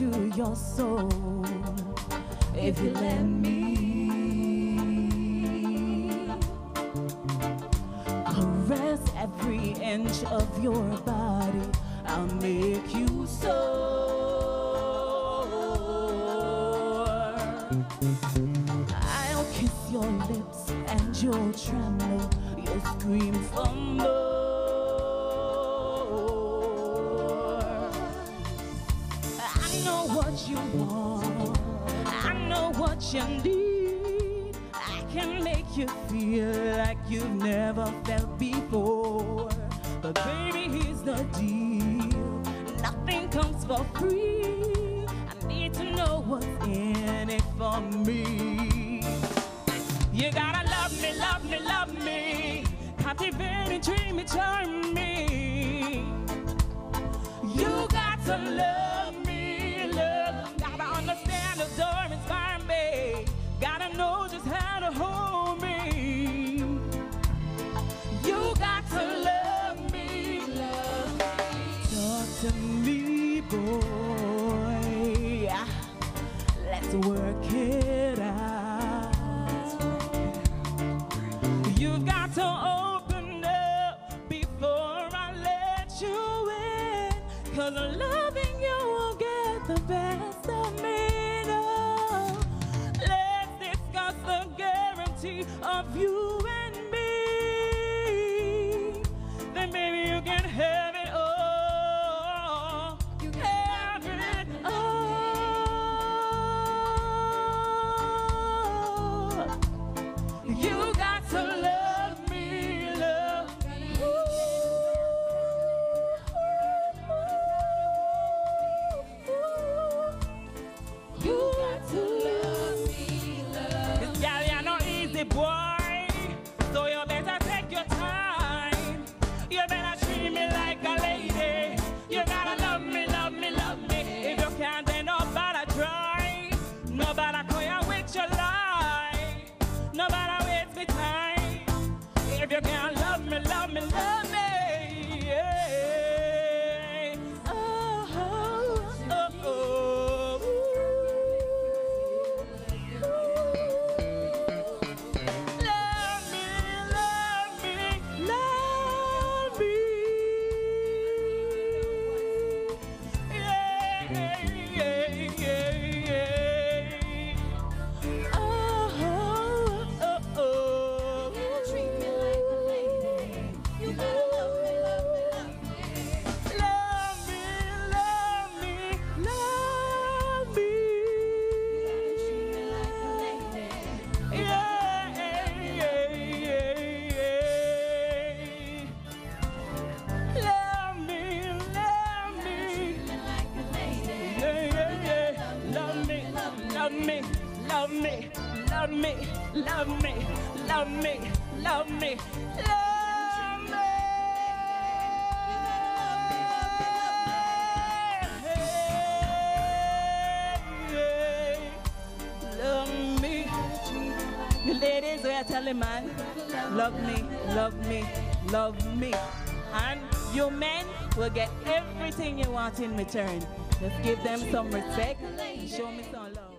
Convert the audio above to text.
into your soul if you let me caress every inch of your body. I'll make you sore. I'll kiss your lips and you'll tremble. You'll scream for more. What you want. I know what you need. I can make you feel like you've never felt before. But baby, here's the deal. Nothing comes for free. I need to know what's in it for me. You gotta love me, love me, love me. Captivating, treat me, charm me. You got to love You've got to open up before I let you in. Cause loving you will get the best of me. No. Let's discuss the guarantee of you If you can't love me, love me, love me, love me, love me, love me, love me. Love me. The ladies, we are telling man, love me, love me, love me. And you men will get everything you want in return. Just give them some respect and show me some love.